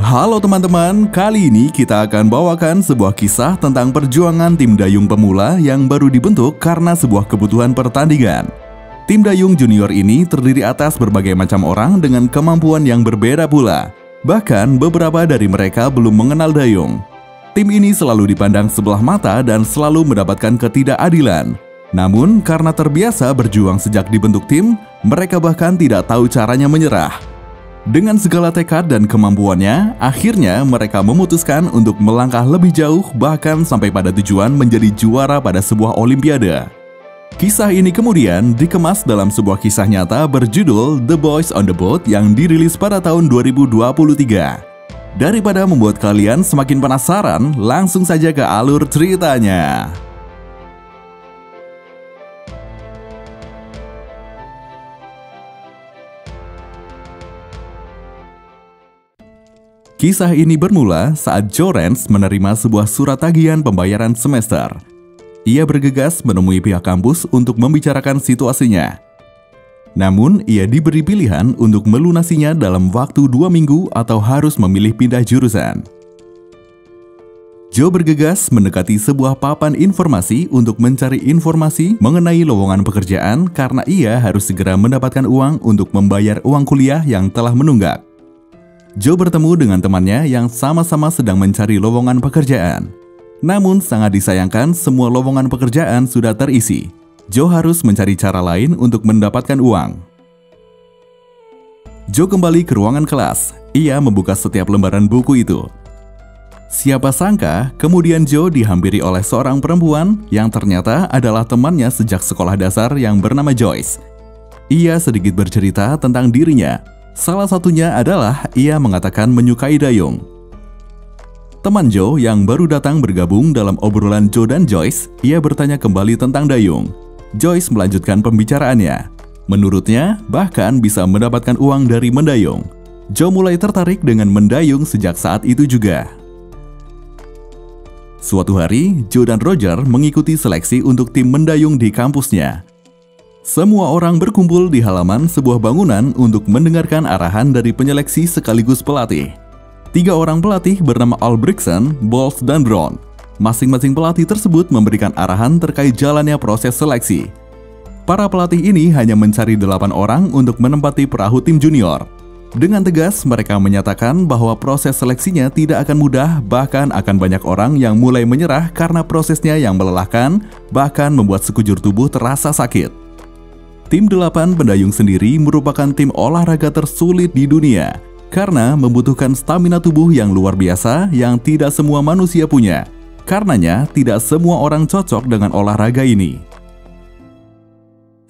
Halo teman-teman, kali ini kita akan bawakan sebuah kisah tentang perjuangan tim dayung pemula yang baru dibentuk karena sebuah kebutuhan pertandingan. Tim dayung junior ini terdiri atas berbagai macam orang dengan kemampuan yang berbeda pula. Bahkan beberapa dari mereka belum mengenal dayung. Tim ini selalu dipandang sebelah mata dan selalu mendapatkan ketidakadilan. Namun, karena terbiasa berjuang sejak dibentuk tim, mereka bahkan tidak tahu caranya menyerah. Dengan segala tekad dan kemampuannya, akhirnya mereka memutuskan untuk melangkah lebih jauh, bahkan sampai pada tujuan menjadi juara pada sebuah olimpiade. Kisah ini kemudian dikemas dalam sebuah kisah nyata berjudul The Boys on the Boat yang dirilis pada tahun 2023. Daripada membuat kalian semakin penasaran, langsung saja ke alur ceritanya. Kisah ini bermula saat Jorens menerima sebuah surat tagihan pembayaran semester. Ia bergegas menemui pihak kampus untuk membicarakan situasinya. Namun, ia diberi pilihan untuk melunasinya dalam waktu dua minggu atau harus memilih pindah jurusan. Joe bergegas mendekati sebuah papan informasi untuk mencari informasi mengenai lowongan pekerjaan karena ia harus segera mendapatkan uang untuk membayar uang kuliah yang telah menunggak. Joe bertemu dengan temannya yang sama-sama sedang mencari lowongan pekerjaan. Namun sangat disayangkan semua lowongan pekerjaan sudah terisi. Joe harus mencari cara lain untuk mendapatkan uang. Joe kembali ke ruangan kelas. Ia membuka setiap lembaran buku itu. Siapa sangka, kemudian Joe dihampiri oleh seorang perempuan yang ternyata adalah temannya sejak sekolah dasar yang bernama Joyce. Ia sedikit bercerita tentang dirinya. Salah satunya adalah ia mengatakan menyukai dayung. Teman Joe yang baru datang bergabung dalam obrolan Joe dan Joyce, ia bertanya kembali tentang dayung. Joyce melanjutkan pembicaraannya. Menurutnya, bahkan bisa mendapatkan uang dari mendayung. Joe mulai tertarik dengan mendayung sejak saat itu juga. Suatu hari, Joe dan Roger mengikuti seleksi untuk tim mendayung di kampusnya. Semua orang berkumpul di halaman sebuah bangunan untuk mendengarkan arahan dari penyeleksi sekaligus pelatih. Tiga orang pelatih bernama Albrechtsen, Bols, dan Brown Masing-masing pelatih tersebut memberikan arahan terkait jalannya proses seleksi. Para pelatih ini hanya mencari delapan orang untuk menempati perahu tim junior. Dengan tegas, mereka menyatakan bahwa proses seleksinya tidak akan mudah, bahkan akan banyak orang yang mulai menyerah karena prosesnya yang melelahkan, bahkan membuat sekujur tubuh terasa sakit. Tim delapan pendayung sendiri merupakan tim olahraga tersulit di dunia karena membutuhkan stamina tubuh yang luar biasa yang tidak semua manusia punya. Karenanya, tidak semua orang cocok dengan olahraga ini.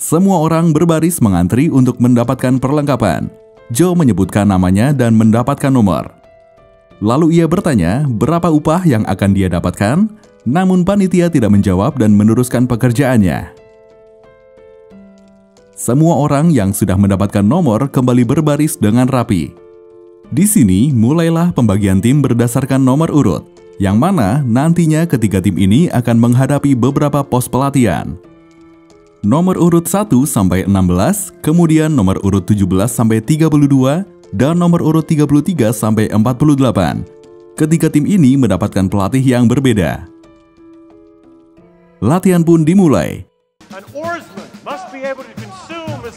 Semua orang berbaris mengantri untuk mendapatkan perlengkapan. Joe menyebutkan namanya dan mendapatkan nomor. Lalu ia bertanya berapa upah yang akan dia dapatkan, namun panitia tidak menjawab dan meneruskan pekerjaannya. Semua orang yang sudah mendapatkan nomor kembali berbaris dengan rapi. Di sini mulailah pembagian tim berdasarkan nomor urut yang mana nantinya ketiga tim ini akan menghadapi beberapa pos pelatihan. Nomor urut 1 sampai 16, kemudian nomor urut 17 sampai 32, dan nomor urut 33 sampai 48. Ketiga tim ini mendapatkan pelatih yang berbeda. Latihan pun dimulai. An oarsman must be able to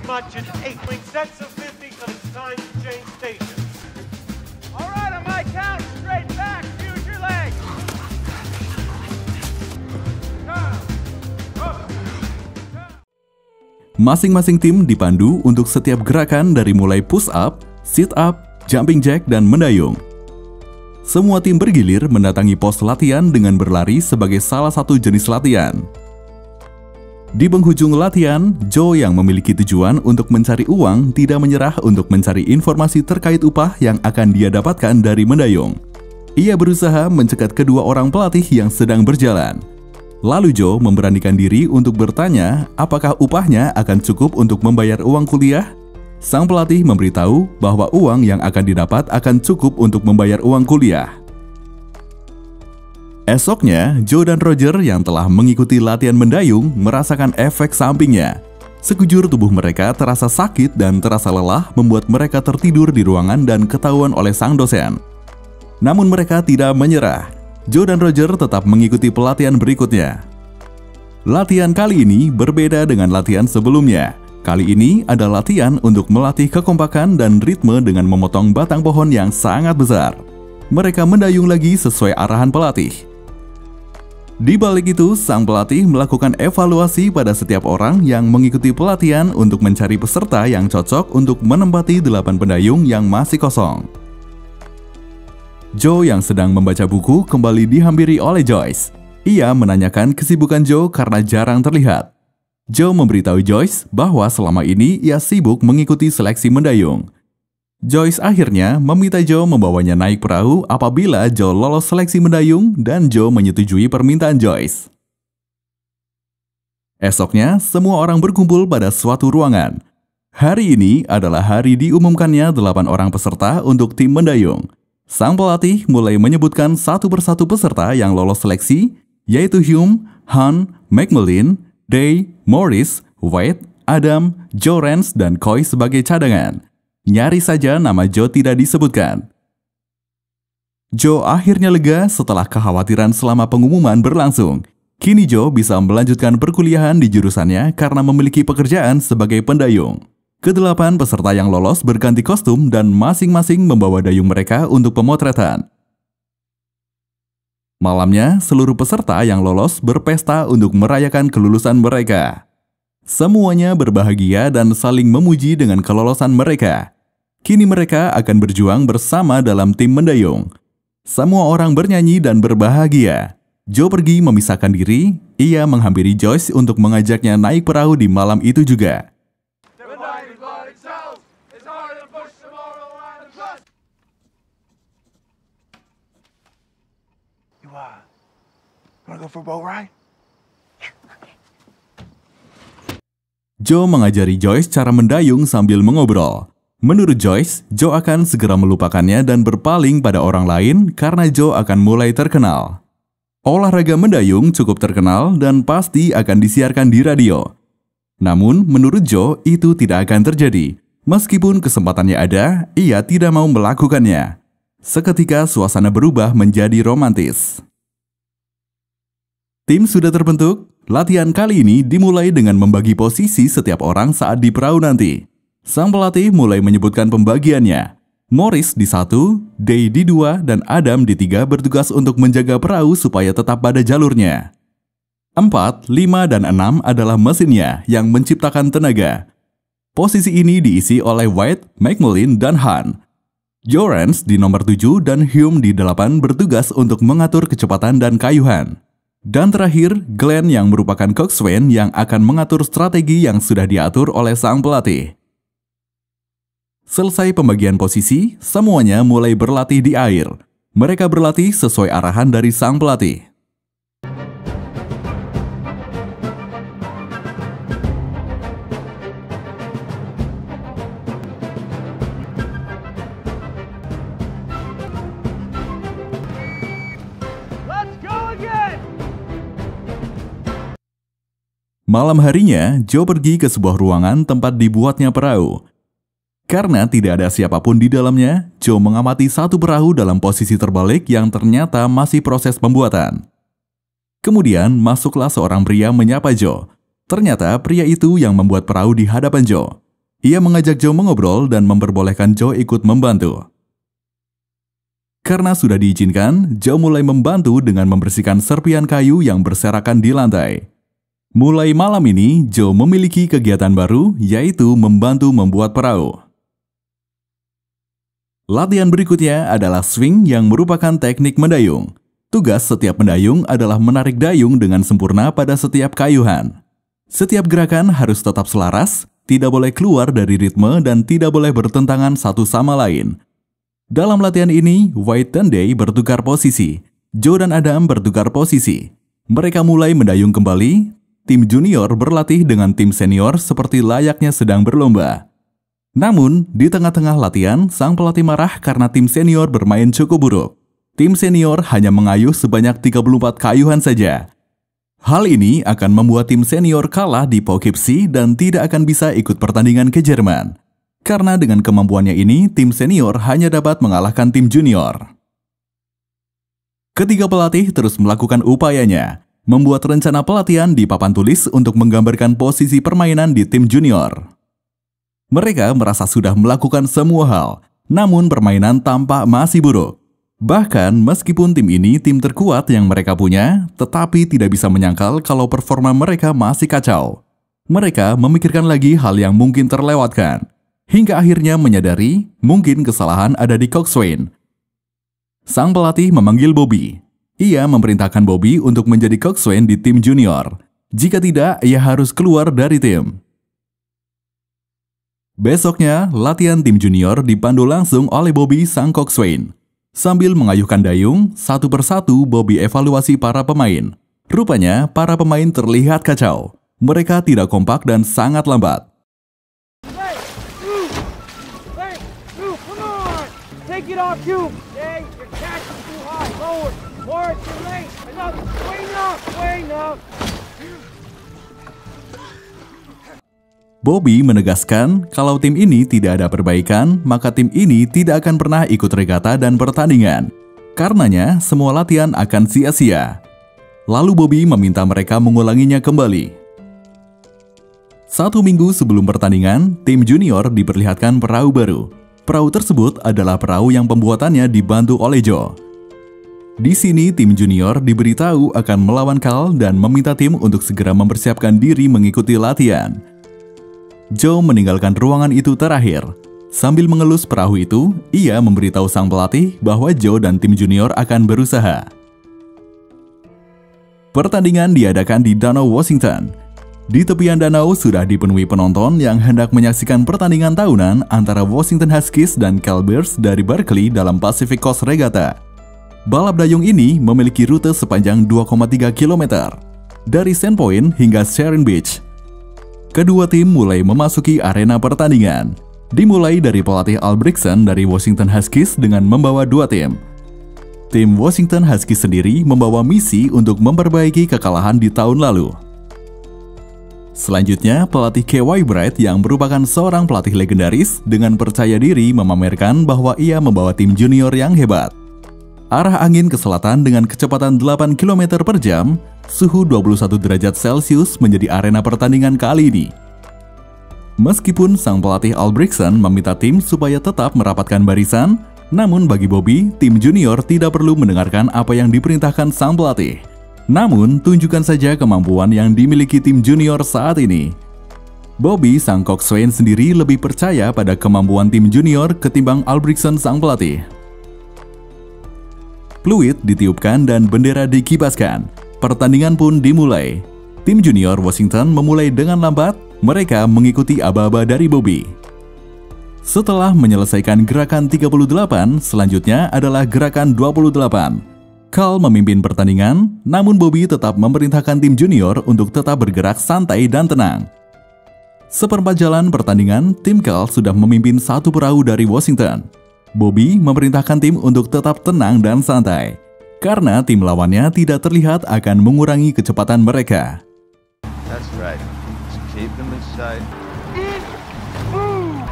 much as 8 sets of 50 till it's time to change station. Alright, on my count, straight back. Masing-masing tim dipandu untuk setiap gerakan dari mulai push up, sit up, jumping jack, dan mendayung. Semua tim bergilir mendatangi pos latihan dengan berlari sebagai salah satu jenis latihan. Di penghujung latihan, Joe yang memiliki tujuan untuk mencari uang tidak menyerah untuk mencari informasi terkait upah yang akan dia dapatkan dari mendayung. Ia berusaha mencegat kedua orang pelatih yang sedang berjalan. Lalu Joe memberanikan diri untuk bertanya apakah upahnya akan cukup untuk membayar uang kuliah. Sang pelatih memberitahu bahwa uang yang akan didapat akan cukup untuk membayar uang kuliah. Esoknya, Joe dan Roger yang telah mengikuti latihan mendayung merasakan efek sampingnya. Sekujur tubuh mereka terasa sakit dan terasa lelah membuat mereka tertidur di ruangan dan ketahuan oleh sang dosen. Namun mereka tidak menyerah. Joe dan Roger tetap mengikuti pelatihan berikutnya. Latihan kali ini berbeda dengan latihan sebelumnya. Kali ini ada latihan untuk melatih kekompakan dan ritme dengan memotong batang pohon yang sangat besar. Mereka mendayung lagi sesuai arahan pelatih. Di balik itu, sang pelatih melakukan evaluasi pada setiap orang yang mengikuti pelatihan untuk mencari peserta yang cocok untuk menempati delapan pendayung yang masih kosong. Joe yang sedang membaca buku kembali dihampiri oleh Joyce. Ia menanyakan kesibukan Joe karena jarang terlihat. Joe memberitahu Joyce bahwa selama ini ia sibuk mengikuti seleksi mendayung. Joyce akhirnya meminta Joe membawanya naik perahu apabila Joe lolos seleksi mendayung dan Joe menyetujui permintaan Joyce. Esoknya, semua orang berkumpul pada suatu ruangan. Hari ini adalah hari diumumkannya delapan orang peserta untuk tim mendayung. Sang pelatih mulai menyebutkan satu persatu peserta yang lolos seleksi, yaitu Hume, Han, Macmillan, Day, Morris, White, Adam, Joe Rance, dan Coy sebagai cadangan. Nyari saja nama Joe tidak disebutkan. Joe akhirnya lega setelah kekhawatiran selama pengumuman berlangsung. Kini Joe bisa melanjutkan perkuliahan di jurusannya karena memiliki pekerjaan sebagai pendayung. Kedelapan peserta yang lolos berganti kostum dan masing-masing membawa dayung mereka untuk pemotretan. Malamnya, seluruh peserta yang lolos berpesta untuk merayakan kelulusan mereka. Semuanya berbahagia dan saling memuji dengan kelolosan mereka. Kini mereka akan berjuang bersama dalam tim mendayung. Semua orang bernyanyi dan berbahagia. Joe pergi memisahkan diri, ia menghampiri Joyce untuk mengajaknya naik perahu di malam itu juga. Uh, wanna go for a boat ride? Joe mengajari Joyce cara mendayung sambil mengobrol. Menurut Joyce, Joe akan segera melupakannya dan berpaling pada orang lain karena Joe akan mulai terkenal. Olahraga mendayung cukup terkenal dan pasti akan disiarkan di radio. Namun, menurut Joe, itu tidak akan terjadi. Meskipun kesempatannya ada, ia tidak mau melakukannya. Seketika suasana berubah menjadi romantis. Tim sudah terbentuk, Latihan kali ini dimulai dengan membagi posisi setiap orang saat di perahu nanti. Sang pelatih mulai menyebutkan pembagiannya. Morris di satu, Day di dua, dan Adam di tiga bertugas untuk menjaga perahu supaya tetap pada jalurnya. Empat, lima, dan enam adalah mesinnya yang menciptakan tenaga. Posisi ini diisi oleh White, Macmillan, dan Han. Jorans di nomor tujuh dan Hume di delapan bertugas untuk mengatur kecepatan dan kayuhan. Dan terakhir, Glenn yang merupakan coxswain yang akan mengatur strategi yang sudah diatur oleh sang pelatih. Selesai pembagian posisi, semuanya mulai berlatih di air. Mereka berlatih sesuai arahan dari sang pelatih. Malam harinya, Joe pergi ke sebuah ruangan tempat dibuatnya perahu. Karena tidak ada siapa pun di dalamnya, Joe mengamati satu perahu dalam posisi terbalik yang ternyata masih proses pembuatan. Kemudian masuklah seorang pria menyapa Joe. Ternyata pria itu yang membuat perahu di hadapan Joe. Ia mengajak Joe mengobrol dan memperbolehkan Joe ikut membantu. Karena sudah diizinkan, Joe mulai membantu dengan membersihkan serpian kayu yang berserakan di lantai. Mulai malam ini, Joe memiliki kegiatan baru, yaitu membantu membuat perahu. Latihan berikutnya adalah swing yang merupakan teknik mendayung. Tugas setiap pendayung adalah menarik dayung dengan sempurna pada setiap kayuhan. Setiap gerakan harus tetap selaras, tidak boleh keluar dari ritme dan tidak boleh bertentangan satu sama lain. Dalam latihan ini, White dan Day bertukar posisi. Joe dan Adam bertukar posisi. Mereka mulai mendayung kembali. Tim junior berlatih dengan tim senior seperti layaknya sedang berlomba. Namun, di tengah-tengah latihan, sang pelatih marah karena tim senior bermain cukup buruk. Tim senior hanya mengayuh sebanyak 34 kayuhan saja. Hal ini akan membuat tim senior kalah di Poughkeepsie dan tidak akan bisa ikut pertandingan ke Jerman. Karena dengan kemampuannya ini, tim senior hanya dapat mengalahkan tim junior. Ketiga pelatih terus melakukan upayanya, membuat rencana pelatihan di papan tulis untuk menggambarkan posisi permainan di tim junior. Mereka merasa sudah melakukan semua hal, namun permainan tampak masih buruk. Bahkan meskipun tim ini tim terkuat yang mereka punya, tetapi tidak bisa menyangkal kalau performa mereka masih kacau. Mereka memikirkan lagi hal yang mungkin terlewatkan, hingga akhirnya menyadari mungkin kesalahan ada di Coxswain Sang pelatih memanggil Bobby. Ia memerintahkan Bobby untuk menjadi coxswain di tim junior. Jika tidak, ia harus keluar dari tim. Besoknya, latihan tim junior dipandu langsung oleh Bobby sang coxswain. Sambil mengayuhkan dayung, satu persatu Bobby evaluasi para pemain. Rupanya, para pemain terlihat kacau. Mereka tidak kompak dan sangat lambat. Take it off, you. Hey, your catch is too high. Lower, Bobby menegaskan kalau tim ini tidak ada perbaikan, maka tim ini tidak akan pernah ikut regata dan pertandingan. Karenanya, semua latihan akan sia-sia. Lalu Bobby meminta mereka mengulanginya kembali. Satu minggu sebelum pertandingan, tim junior diperlihatkan perahu baru. Perahu tersebut adalah perahu yang pembuatannya dibantu oleh Joe. Di sini, tim junior diberitahu akan melawan Cal dan meminta tim untuk segera mempersiapkan diri mengikuti latihan. Joe meninggalkan ruangan itu terakhir. Sambil mengelus perahu itu, ia memberitahu sang pelatih bahwa Joe dan tim junior akan berusaha. Pertandingan diadakan di Danau Washington. Di tepian danau sudah dipenuhi penonton yang hendak menyaksikan pertandingan tahunan antara Washington Huskies dan Cal Bears dari Berkeley dalam Pacific Coast Regatta. Balap dayung ini memiliki rute sepanjang 2,3 km dari Sandpoint hingga Sharon Beach. Kedua tim mulai memasuki arena pertandingan. Dimulai dari pelatih Albrechtsen dari Washington Huskies dengan membawa dua tim. Tim Washington Huskies sendiri membawa misi untuk memperbaiki kekalahan di tahun lalu. Selanjutnya, pelatih K.Y. Bright yang merupakan seorang pelatih legendaris dengan percaya diri memamerkan bahwa ia membawa tim junior yang hebat. Arah angin ke selatan dengan kecepatan 8 km per jam suhu 21 derajat Celcius menjadi arena pertandingan kali ini. Meskipun sang pelatih Albrechtsen meminta tim supaya tetap merapatkan barisan, namun bagi Bobby, tim junior tidak perlu mendengarkan apa yang diperintahkan sang pelatih. Namun, tunjukkan saja kemampuan yang dimiliki tim junior saat ini. Bobby sang coxswain sendiri lebih percaya pada kemampuan tim junior ketimbang Albrechtsen sang pelatih. Fluid ditiupkan dan bendera dikibaskan. Pertandingan pun dimulai. Tim junior Washington memulai dengan lambat, mereka mengikuti aba-aba dari Bobby. Setelah menyelesaikan gerakan 38, selanjutnya adalah gerakan 28. Carl memimpin pertandingan, namun Bobby tetap memerintahkan tim junior untuk tetap bergerak santai dan tenang. Seperempat jalan pertandingan, tim Carl sudah memimpin satu perahu dari Washington. Bobby memerintahkan tim untuk tetap tenang dan santai karena tim lawannya tidak terlihat akan mengurangi kecepatan mereka. That's right. Just keep them in sight. In. Move.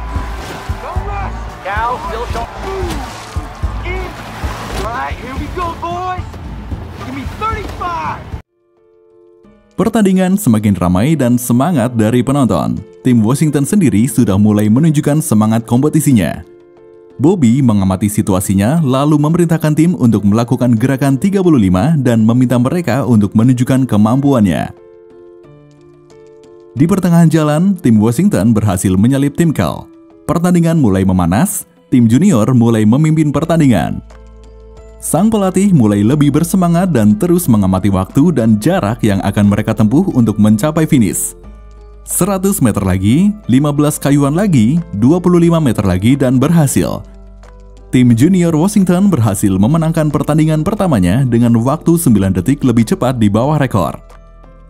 Don't rush. Cal, still don't move. In. All right, here we go, boys. Give me 35. Pertandingan semakin ramai dan semangat dari penonton. Tim Washington sendiri sudah mulai menunjukkan semangat kompetisinya. Bobby mengamati situasinya lalu memerintahkan tim untuk melakukan gerakan 35 dan meminta mereka untuk menunjukkan kemampuannya. Di pertengahan jalan, tim Washington berhasil menyalip tim Cal. Pertandingan mulai memanas, tim junior mulai memimpin pertandingan. Sang pelatih mulai lebih bersemangat dan terus mengamati waktu dan jarak yang akan mereka tempuh untuk mencapai finish. 100 meter lagi, 15 kayuan lagi, 25 meter lagi dan berhasil. Tim junior Washington berhasil memenangkan pertandingan pertamanya dengan waktu 9 detik lebih cepat di bawah rekor.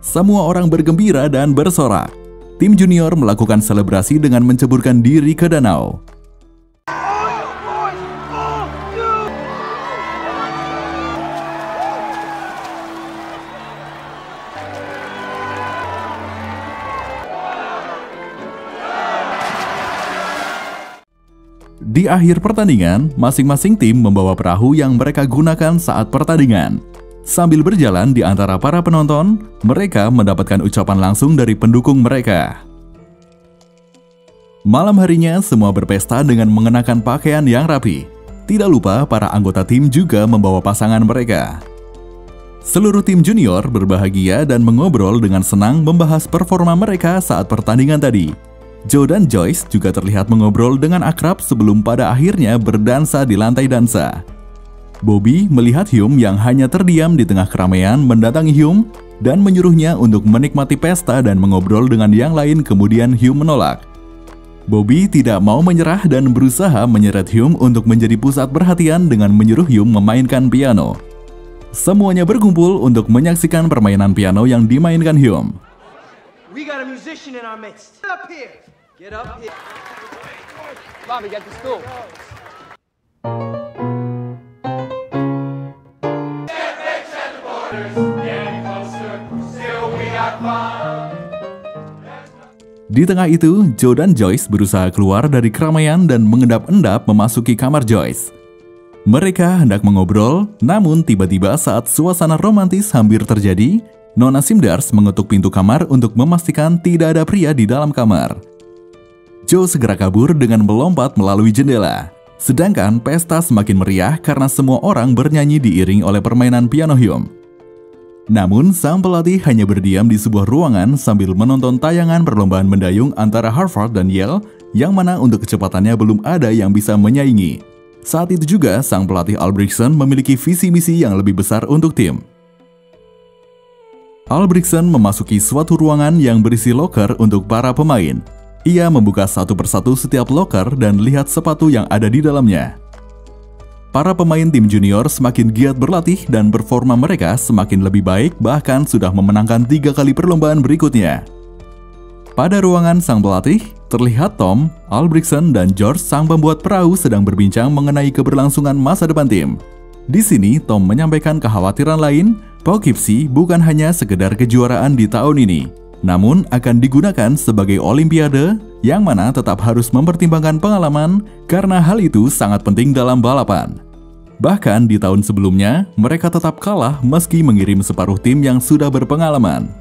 Semua orang bergembira dan bersorak. Tim junior melakukan selebrasi dengan menceburkan diri ke danau. Di akhir pertandingan, masing-masing tim membawa perahu yang mereka gunakan saat pertandingan. Sambil berjalan di antara para penonton, mereka mendapatkan ucapan langsung dari pendukung mereka. Malam harinya, semua berpesta dengan mengenakan pakaian yang rapi. Tidak lupa, para anggota tim juga membawa pasangan mereka. Seluruh tim junior berbahagia dan mengobrol dengan senang membahas performa mereka saat pertandingan tadi. Joe dan Joyce juga terlihat mengobrol dengan akrab sebelum pada akhirnya berdansa di lantai dansa. Bobby melihat Hume yang hanya terdiam di tengah keramaian mendatangi Hume dan menyuruhnya untuk menikmati pesta dan mengobrol dengan yang lain kemudian Hume menolak. Bobby tidak mau menyerah dan berusaha menyeret Hume untuk menjadi pusat perhatian dengan menyuruh Hume memainkan piano. Semuanya berkumpul untuk menyaksikan permainan piano yang dimainkan Hume. Get up here. Get the. Di tengah itu, Joe dan Joyce berusaha keluar dari keramaian dan mengendap-endap memasuki kamar Joyce. Mereka hendak mengobrol, namun tiba-tiba saat suasana romantis hampir terjadi, Nona Simdars mengetuk pintu kamar untuk memastikan tidak ada pria di dalam kamar. Joe segera kabur dengan melompat melalui jendela. Sedangkan pesta semakin meriah karena semua orang bernyanyi diiring oleh permainan piano Hume. Namun, sang pelatih hanya berdiam di sebuah ruangan sambil menonton tayangan perlombaan mendayung antara Harvard dan Yale yang mana untuk kecepatannya belum ada yang bisa menyaingi. Saat itu juga, sang pelatih Albrechtsen memiliki visi misi yang lebih besar untuk tim. Albrechtsen memasuki suatu ruangan yang berisi loker untuk para pemain. Ia membuka satu persatu setiap loker dan lihat sepatu yang ada di dalamnya. Para pemain tim junior semakin giat berlatih dan performa mereka semakin lebih baik bahkan sudah memenangkan tiga kali perlombaan berikutnya. Pada ruangan sang pelatih, terlihat Tom, Albrechtsen, dan George sang pembuat perahu sedang berbincang mengenai keberlangsungan masa depan tim. Di sini, Tom menyampaikan kekhawatiran lain, Poughkeepsie bukan hanya sekedar kejuaraan di tahun ini, namun akan digunakan sebagai olimpiade yang mana tetap harus mempertimbangkan pengalaman karena hal itu sangat penting dalam balapan. Bahkan di tahun sebelumnya, mereka tetap kalah meski mengirim separuh tim yang sudah berpengalaman.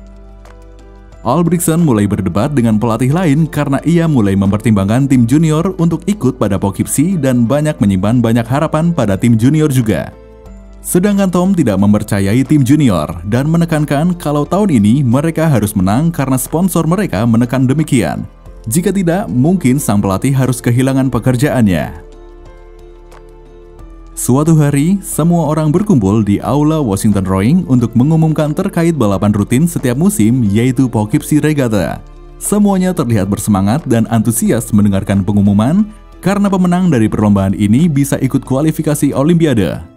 Albrechtsen mulai berdebat dengan pelatih lain karena ia mulai mempertimbangkan tim junior untuk ikut pada Poughkeepsie dan banyak menyimpan banyak harapan pada tim junior juga. Sedangkan Tom tidak mempercayai tim junior dan menekankan kalau tahun ini mereka harus menang karena sponsor mereka menekan demikian. Jika tidak, mungkin sang pelatih harus kehilangan pekerjaannya. Suatu hari, semua orang berkumpul di Aula Washington Rowing untuk mengumumkan terkait balapan rutin setiap musim yaitu Poughkeepsie Regatta. Semuanya terlihat bersemangat dan antusias mendengarkan pengumuman karena pemenang dari perlombaan ini bisa ikut kualifikasi Olimpiade.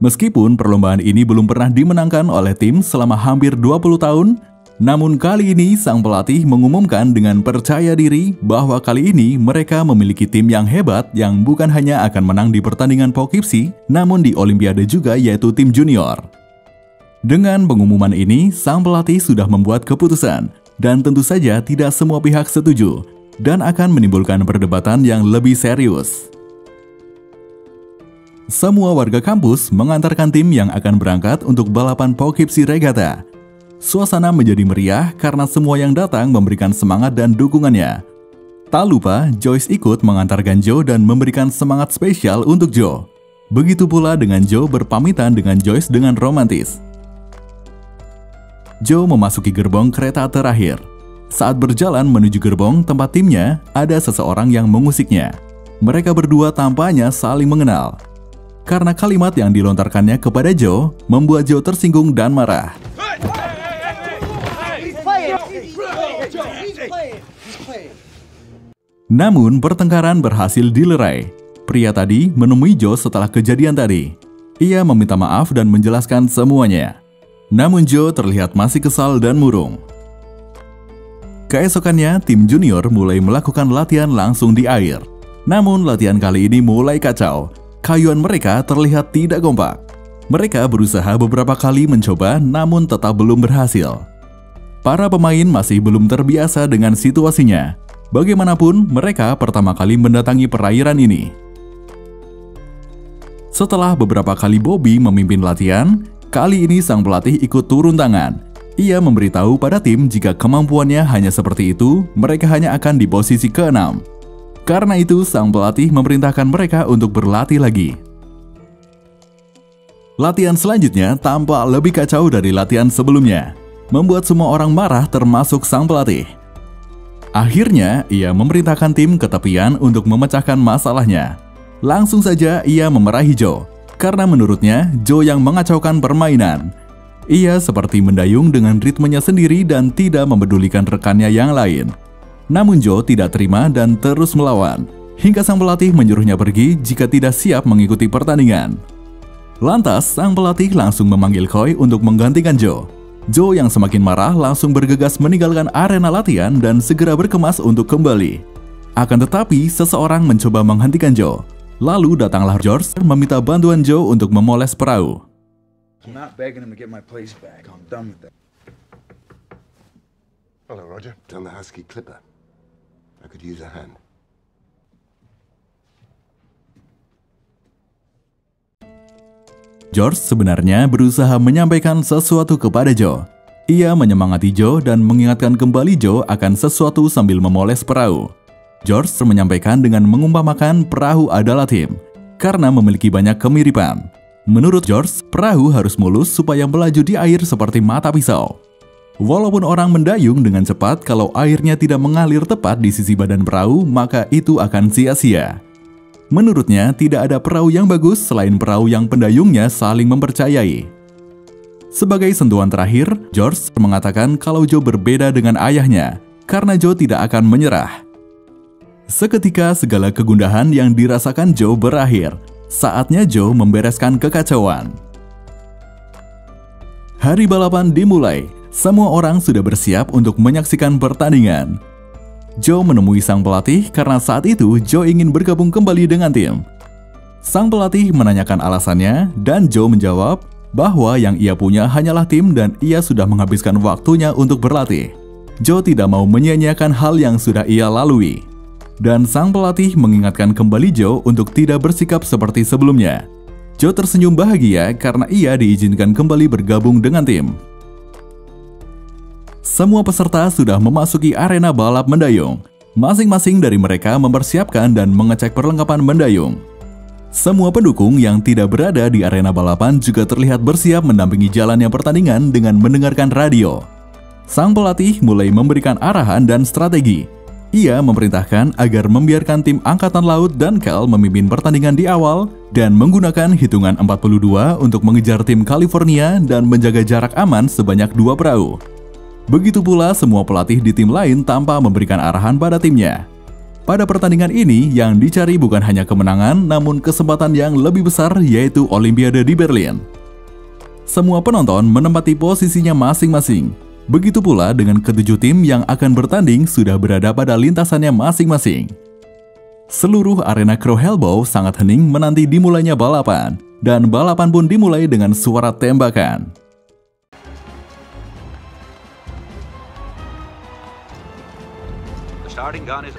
Meskipun perlombaan ini belum pernah dimenangkan oleh tim selama hampir 20 tahun, namun kali ini sang pelatih mengumumkan dengan percaya diri bahwa kali ini mereka memiliki tim yang hebat yang bukan hanya akan menang di pertandingan Poughkeepsie, namun di Olimpiade juga yaitu tim junior. Dengan pengumuman ini, sang pelatih sudah membuat keputusan dan tentu saja tidak semua pihak setuju dan akan menimbulkan perdebatan yang lebih serius. Semua warga kampus mengantarkan tim yang akan berangkat untuk balapan Poughkeepsie Regatta Suasana menjadi meriah karena semua yang datang memberikan semangat dan dukungannya. Tak lupa, Joyce ikut mengantarkan Joe dan memberikan semangat spesial untuk Joe. Begitu pula dengan Joe berpamitan dengan Joyce dengan romantis. Joe memasuki gerbong kereta terakhir. Saat berjalan menuju gerbong tempat timnya, ada seseorang yang mengusiknya. Mereka berdua tampaknya saling mengenal. Karena kalimat yang dilontarkannya kepada Joe membuat Joe tersinggung dan marah. Namun, pertengkaran berhasil dilerai. Pria tadi menemui Joe setelah kejadian tadi. Ia meminta maaf dan menjelaskan semuanya. Namun Joe terlihat masih kesal dan murung. Keesokannya, tim junior mulai melakukan latihan langsung di air. Namun latihan kali ini mulai kacau. Kayuan mereka terlihat tidak kompak. Mereka berusaha beberapa kali mencoba namun tetap belum berhasil. Para pemain masih belum terbiasa dengan situasinya. Bagaimanapun, mereka pertama kali mendatangi perairan ini. Setelah beberapa kali Bobby memimpin latihan, kali ini sang pelatih ikut turun tangan. Ia memberitahu pada tim jika kemampuannya hanya seperti itu, mereka hanya akan di posisi keenam. Karena itu, sang pelatih memerintahkan mereka untuk berlatih lagi. Latihan selanjutnya tampak lebih kacau dari latihan sebelumnya, membuat semua orang marah termasuk sang pelatih. Akhirnya, ia memerintahkan tim ke tepian untuk memecahkan masalahnya. Langsung saja ia memerahi Joe, karena menurutnya Joe yang mengacaukan permainan. Ia seperti mendayung dengan ritmenya sendiri dan tidak mempedulikan rekannya yang lain. Namun Joe tidak terima dan terus melawan, hingga sang pelatih menyuruhnya pergi jika tidak siap mengikuti pertandingan. Lantas, sang pelatih langsung memanggil Koi untuk menggantikan Joe. Joe yang semakin marah langsung bergegas meninggalkan arena latihan dan segera berkemas untuk kembali. Akan tetapi, seseorang mencoba menghentikan Joe. Lalu datanglah George meminta bantuan Joe untuk memoles perahu. I'm not begging him to get my place back. I'm done with that. Hello, Roger. Down the Husky Clipper. Could use a hand. George sebenarnya berusaha menyampaikan sesuatu kepada Joe. Ia menyemangati Joe dan mengingatkan kembali Joe akan sesuatu sambil memoles perahu. George menyampaikan dengan mengumpamakan perahu adalah tim, karena memiliki banyak kemiripan. Menurut George, perahu harus mulus supaya melaju di air seperti mata pisau. Walaupun orang mendayung dengan cepat, kalau airnya tidak mengalir tepat di sisi badan perahu, maka itu akan sia-sia. Menurutnya, tidak ada perahu yang bagus selain perahu yang pendayungnya saling mempercayai. Sebagai sentuhan terakhir, George mengatakan kalau Joe berbeda dengan ayahnya, karena Joe tidak akan menyerah. Seketika segala kegundahan yang dirasakan Joe berakhir. Saatnya Joe membereskan kekacauan. Hari balapan dimulai. Semua orang sudah bersiap untuk menyaksikan pertandingan. Joe menemui sang pelatih karena saat itu Joe ingin bergabung kembali dengan tim. Sang pelatih menanyakan alasannya dan Joe menjawab bahwa yang ia punya hanyalah tim dan ia sudah menghabiskan waktunya untuk berlatih. Joe tidak mau menyia-nyiakan hal yang sudah ia lalui. Dan sang pelatih mengingatkan kembali Joe untuk tidak bersikap seperti sebelumnya. Joe tersenyum bahagia karena ia diizinkan kembali bergabung dengan tim. Semua peserta sudah memasuki arena balap mendayung. Masing-masing dari mereka mempersiapkan dan mengecek perlengkapan mendayung. Semua pendukung yang tidak berada di arena balapan juga terlihat bersiap mendampingi jalannya pertandingan dengan mendengarkan radio. Sang pelatih mulai memberikan arahan dan strategi. Ia memerintahkan agar membiarkan tim Angkatan Laut dan Cal memimpin pertandingan di awal dan menggunakan hitungan 42 untuk mengejar tim California dan menjaga jarak aman sebanyak dua perahu. Begitu pula semua pelatih di tim lain tanpa memberikan arahan pada timnya. Pada pertandingan ini, yang dicari bukan hanya kemenangan, namun kesempatan yang lebih besar yaitu Olimpiade di Berlin. Semua penonton menempati posisinya masing-masing. Begitu pula dengan ketujuh tim yang akan bertanding sudah berada pada lintasannya masing-masing. Seluruh arena Crow Hellbow sangat hening menanti dimulainya balapan, dan balapan pun dimulai dengan suara tembakan. Starting gun is.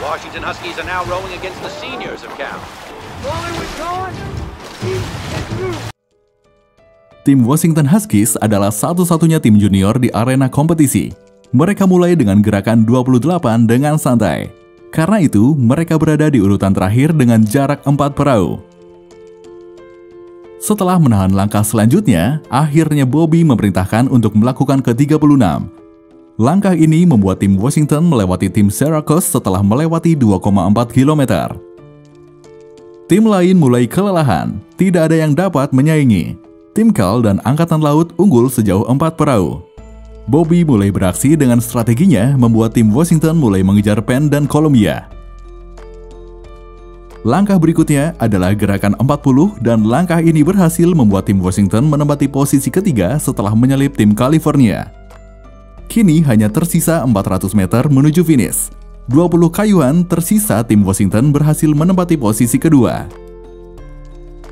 Washington Huskies are now rowing against the seniors of Cal. Tim Washington Huskies adalah satu-satunya tim junior di arena kompetisi. Mereka mulai dengan gerakan 28 dengan santai. Karena itu, mereka berada di urutan terakhir dengan jarak 4 perahu. Setelah menahan langkah selanjutnya, akhirnya Bobby memerintahkan untuk melakukan ke-36. Langkah ini membuat tim Washington melewati tim Syracuse setelah melewati 2,4 km. Tim lain mulai kelelahan, tidak ada yang dapat menyaingi. Tim Cal dan Angkatan Laut unggul sejauh 4 perahu. Bobby mulai beraksi dengan strateginya membuat tim Washington mulai mengejar Penn dan Columbia. Langkah berikutnya adalah gerakan 40 dan langkah ini berhasil membuat tim Washington menempati posisi ketiga setelah menyalip tim California. Kini hanya tersisa 400 meter menuju finish. 20 kayuhan tersisa tim Washington berhasil menempati posisi kedua.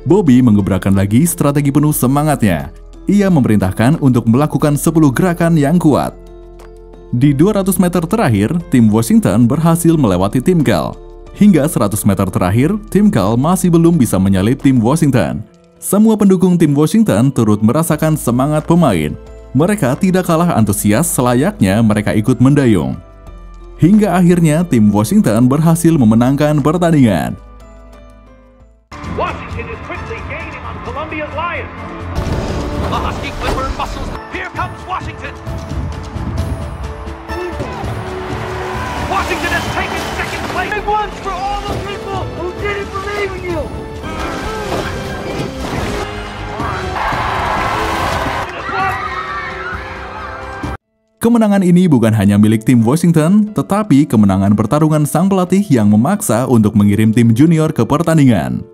Bobby mengebrakan lagi strategi penuh semangatnya. Ia memerintahkan untuk melakukan 10 gerakan yang kuat. Di 200 meter terakhir, tim Washington berhasil melewati tim Cal. Hingga 100 meter terakhir, tim Cal masih belum bisa menyalip tim Washington. Semua pendukung tim Washington turut merasakan semangat pemain. Mereka tidak kalah antusias selayaknya mereka ikut mendayung. Hingga akhirnya tim Washington berhasil memenangkan pertandingan. Washington is quickly gaining on Columbia Lions. The Husky Clipper muscles. Here comes Washington. Washington has taken second place. Big ones for all the people who didn't believe in you. Kemenangan ini bukan hanya milik tim Washington, tetapi kemenangan pertarungan sang pelatih yang memaksa untuk mengirim tim junior ke pertandingan.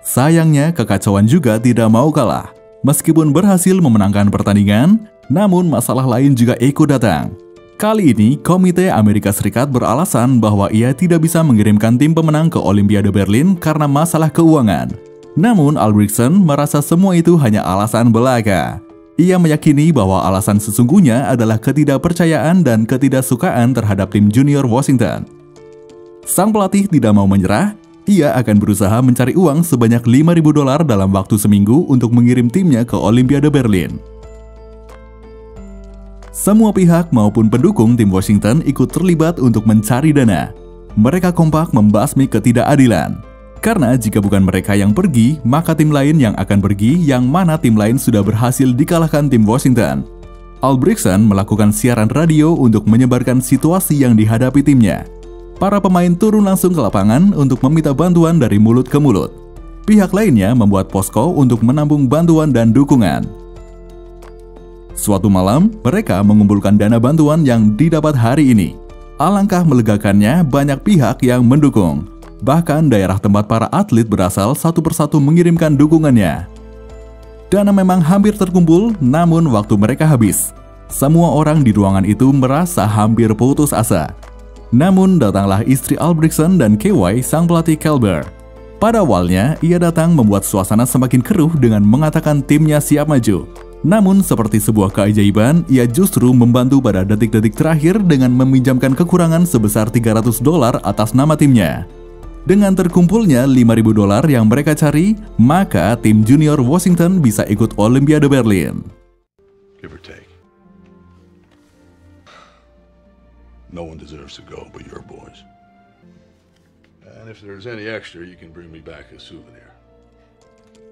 Sayangnya, kekacauan juga tidak mau kalah. Meskipun berhasil memenangkan pertandingan, namun masalah lain juga ikut datang. Kali ini, Komite Amerika Serikat beralasan bahwa ia tidak bisa mengirimkan tim pemenang ke Olimpiade Berlin karena masalah keuangan. Namun, Albrechtsen merasa semua itu hanya alasan belaka. Ia meyakini bahwa alasan sesungguhnya adalah ketidakpercayaan dan ketidaksukaan terhadap tim junior Washington. Sang pelatih tidak mau menyerah, ia akan berusaha mencari uang sebanyak 5.000 dolar dalam waktu seminggu untuk mengirim timnya ke Olimpiade Berlin. Semua pihak maupun pendukung tim Washington ikut terlibat untuk mencari dana. Mereka kompak membasmi ketidakadilan. Karena jika bukan mereka yang pergi, maka tim lain yang akan pergi yang mana tim lain sudah berhasil dikalahkan tim Washington. Albrechtsen melakukan siaran radio untuk menyebarkan situasi yang dihadapi timnya. Para pemain turun langsung ke lapangan untuk meminta bantuan dari mulut ke mulut. Pihak lainnya membuat posko untuk menampung bantuan dan dukungan. Suatu malam, mereka mengumpulkan dana bantuan yang didapat hari ini. Alangkah melegakannya banyak pihak yang mendukung. Bahkan daerah tempat para atlet berasal satu persatu mengirimkan dukungannya. Dana memang hampir terkumpul, namun waktu mereka habis. Semua orang di ruangan itu merasa hampir putus asa. Namun datanglah istri Albrechtsen dan KY sang pelatih Kelber. Pada awalnya, ia datang membuat suasana semakin keruh dengan mengatakan timnya siap maju. Namun seperti sebuah keajaiban, ia justru membantu pada detik-detik terakhir dengan meminjamkan kekurangan sebesar 300 dolar atas nama timnya. Dengan terkumpulnya 5.000 dolar yang mereka cari, maka tim junior Washington bisa ikut Olimpiade Berlin. give or take. No one deserves to go but your boys. And if there's any extra, you can bring me back a souvenir.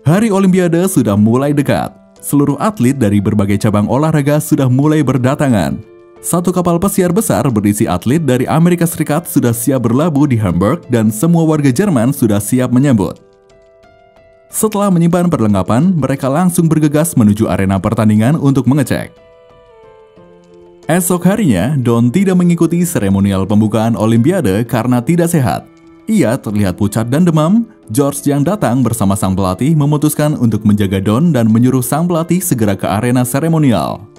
Hari Olimpiade sudah mulai dekat. Seluruh atlet dari berbagai cabang olahraga sudah mulai berdatangan. Satu kapal pesiar besar berisi atlet dari Amerika Serikat sudah siap berlabuh di Hamburg dan semua warga Jerman sudah siap menyambut. Setelah menyimpan perlengkapan, mereka langsung bergegas menuju arena pertandingan untuk mengecek. Esok harinya, Don tidak mengikuti seremonial pembukaan Olimpiade karena tidak sehat. Ia terlihat pucat dan demam. George yang datang bersama sang pelatih memutuskan untuk menjaga Don dan menyuruh sang pelatih segera ke arena seremonial.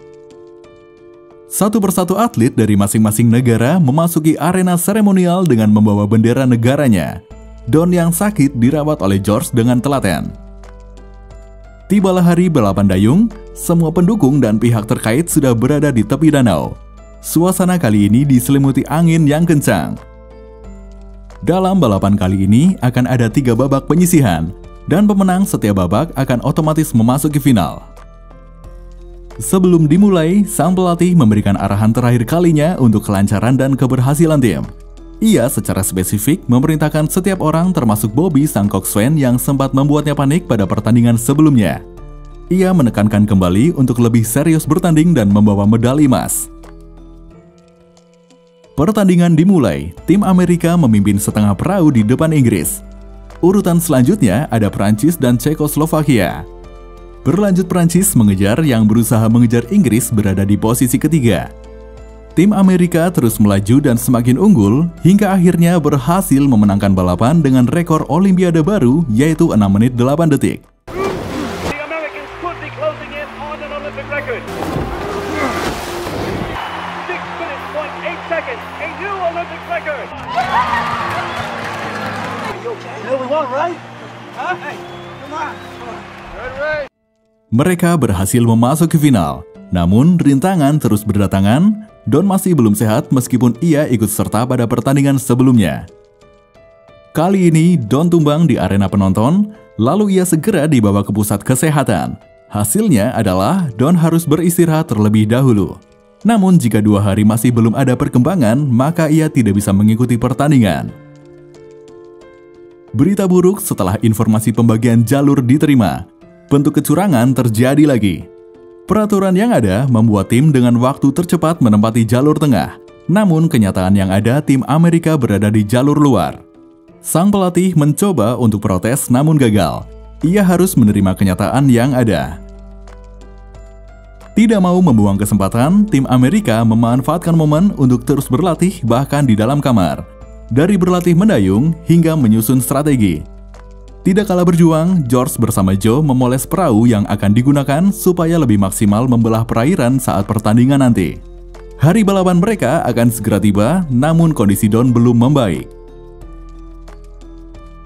Satu persatu atlet dari masing-masing negara memasuki arena seremonial dengan membawa bendera negaranya. Don yang sakit dirawat oleh George dengan telaten. Tibalah hari balapan dayung, semua pendukung dan pihak terkait sudah berada di tepi danau. Suasana kali ini diselimuti angin yang kencang. Dalam balapan kali ini akan ada tiga babak penyisihan, dan pemenang setiap babak akan otomatis memasuki final. Sebelum dimulai, sang pelatih memberikan arahan terakhir kalinya untuk kelancaran dan keberhasilan tim. Ia secara spesifik memerintahkan setiap orang termasuk Bobby sang coxswain yang sempat membuatnya panik pada pertandingan sebelumnya. Ia menekankan kembali untuk lebih serius bertanding dan membawa medali emas. Pertandingan dimulai, tim Amerika memimpin setengah perahu di depan Inggris. Urutan selanjutnya ada Prancis dan Cekoslovakia. Berlanjut Prancis mengejar yang berusaha mengejar Inggris berada di posisi ketiga. Tim Amerika terus melaju dan semakin unggul hingga akhirnya berhasil memenangkan balapan dengan rekor Olimpiade baru yaitu 6 menit 8 detik. Mereka berhasil memasuki final, namun rintangan terus berdatangan. Don masih belum sehat meskipun ia ikut serta pada pertandingan sebelumnya. Kali ini Don tumbang di arena penonton, lalu ia segera dibawa ke pusat kesehatan. Hasilnya adalah Don harus beristirahat terlebih dahulu. Namun jika dua hari masih belum ada perkembangan, maka ia tidak bisa mengikuti pertandingan. Berita buruk setelah informasi pembagian jalur diterima. Bentuk kecurangan terjadi lagi. Peraturan yang ada membuat tim dengan waktu tercepat menempati jalur tengah. Namun kenyataan yang ada tim Amerika berada di jalur luar. Sang pelatih mencoba untuk protes namun gagal. Ia harus menerima kenyataan yang ada. Tidak mau membuang kesempatan, tim Amerika memanfaatkan momen untuk terus berlatih bahkan di dalam kamar. Dari berlatih mendayung hingga menyusun strategi. Tidak kalah berjuang, George bersama Joe memoles perahu yang akan digunakan supaya lebih maksimal membelah perairan saat pertandingan nanti. Hari balapan mereka akan segera tiba, namun kondisi Don belum membaik.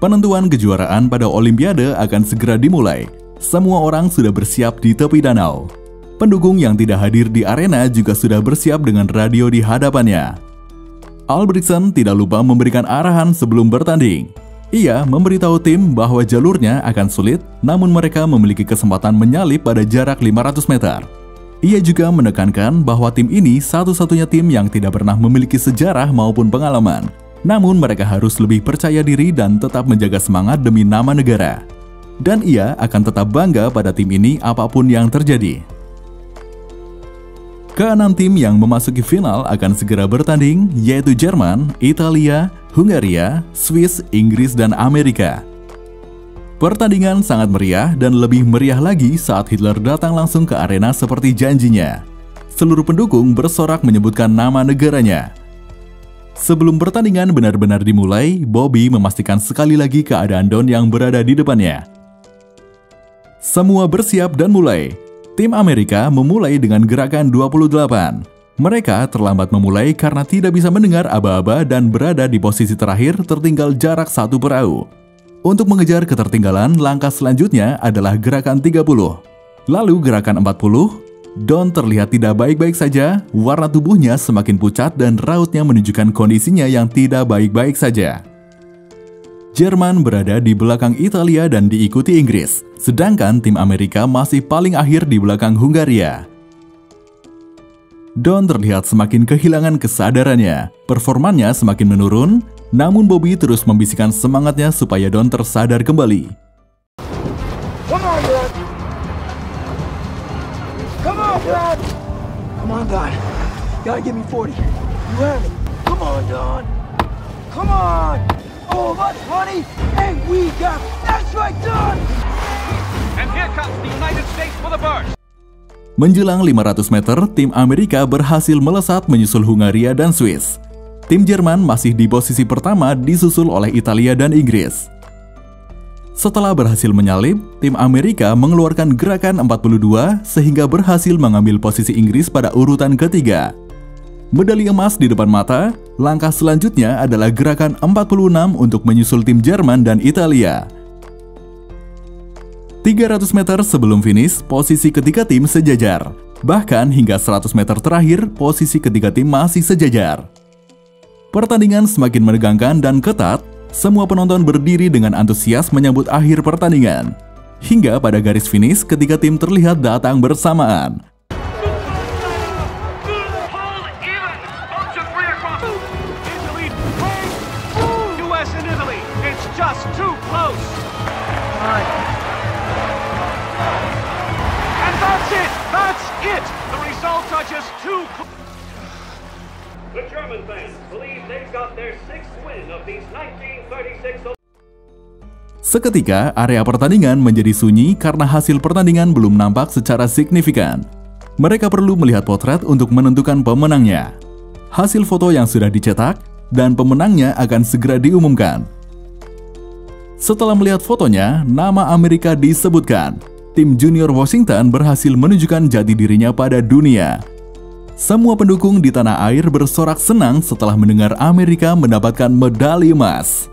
Penentuan kejuaraan pada Olimpiade akan segera dimulai. Semua orang sudah bersiap di tepi danau. Pendukung yang tidak hadir di arena juga sudah bersiap dengan radio di hadapannya. Albrechtsen tidak lupa memberikan arahan sebelum bertanding. Ia memberitahu tim bahwa jalurnya akan sulit, namun mereka memiliki kesempatan menyalip pada jarak 500 meter. Ia juga menekankan bahwa tim ini satu-satunya tim yang tidak pernah memiliki sejarah maupun pengalaman. Namun mereka harus lebih percaya diri dan tetap menjaga semangat demi nama negara. Dan ia akan tetap bangga pada tim ini apa pun yang terjadi. Keenam tim yang memasuki final akan segera bertanding, yaitu Jerman, Italia, Hungaria, Swiss, Inggris, dan Amerika. Pertandingan sangat meriah dan lebih meriah lagi saat Hitler datang langsung ke arena seperti janjinya. Seluruh pendukung bersorak menyebutkan nama negaranya. Sebelum pertandingan benar-benar dimulai, Bobby memastikan sekali lagi keadaan Don yang berada di depannya. Semua bersiap dan mulai. Tim Amerika memulai dengan gerakan 28. Mereka terlambat memulai karena tidak bisa mendengar aba-aba dan berada di posisi terakhir tertinggal jarak satu perahu. Untuk mengejar ketertinggalan, langkah selanjutnya adalah gerakan 30. Lalu gerakan 40, Don terlihat tidak baik-baik saja, warna tubuhnya semakin pucat dan rautnya menunjukkan kondisinya yang tidak baik-baik saja. Jerman berada di belakang Italia dan diikuti Inggris, sedangkan tim Amerika masih paling akhir di belakang Hungaria. Don terlihat semakin kehilangan kesadarannya, performannya semakin menurun, namun Bobby terus membisikkan semangatnya supaya Don tersadar kembali. Come on. Come on, Don. Come on, Don. You gotta give me 40. You have it. Come on, Don. Come on. Oh, that's honey. And we got. That's right, Don. And here comes the United States for the burst. Menjelang 500 meter, tim Amerika berhasil melesat menyusul Hungaria dan Swiss. Tim Jerman masih di posisi pertama disusul oleh Italia dan Inggris. Setelah berhasil menyalip, tim Amerika mengeluarkan gerakan 42 sehingga berhasil mengambil posisi Inggris pada urutan ketiga. Medali emas di depan mata, langkah selanjutnya adalah gerakan 46 untuk menyusul tim Jerman dan Italia. 300 meter sebelum finish, posisi ketiga tim sejajar. Bahkan hingga 100 meter terakhir, posisi ketiga tim masih sejajar. Pertandingan semakin menegangkan dan ketat, semua penonton berdiri dengan antusias menyambut akhir pertandingan. Hingga pada garis finish, ketiga tim terlihat datang bersamaan. Seketika, area pertandingan menjadi sunyi karena hasil pertandingan belum nampak secara signifikan. Mereka perlu melihat potret untuk menentukan pemenangnya. Hasil foto yang sudah dicetak dan pemenangnya akan segera diumumkan. Setelah melihat fotonya, nama Amerika disebutkan. Tim junior Washington berhasil menunjukkan jati dirinya pada dunia. Semua pendukung di tanah air bersorak senang setelah mendengar Amerika mendapatkan medali emas.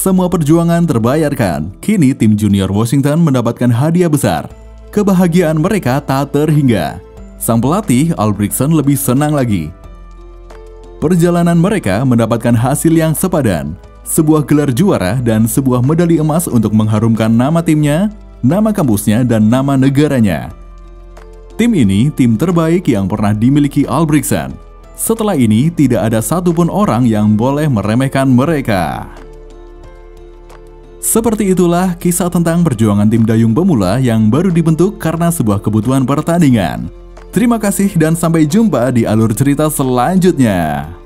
Semua perjuangan terbayarkan. Kini tim junior Washington mendapatkan hadiah besar. Kebahagiaan mereka tak terhingga. Sang pelatih Albrechtsen lebih senang lagi. Perjalanan mereka mendapatkan hasil yang sepadan. Sebuah gelar juara dan sebuah medali emas untuk mengharumkan nama timnya, nama kampusnya, dan nama negaranya. Tim ini tim terbaik yang pernah dimiliki Albrechtsen. Setelah ini, tidak ada satupun orang yang boleh meremehkan mereka. Seperti itulah kisah tentang perjuangan tim dayung pemula yang baru dibentuk karena sebuah kebutuhan pertandingan. Terima kasih dan sampai jumpa di alur cerita selanjutnya.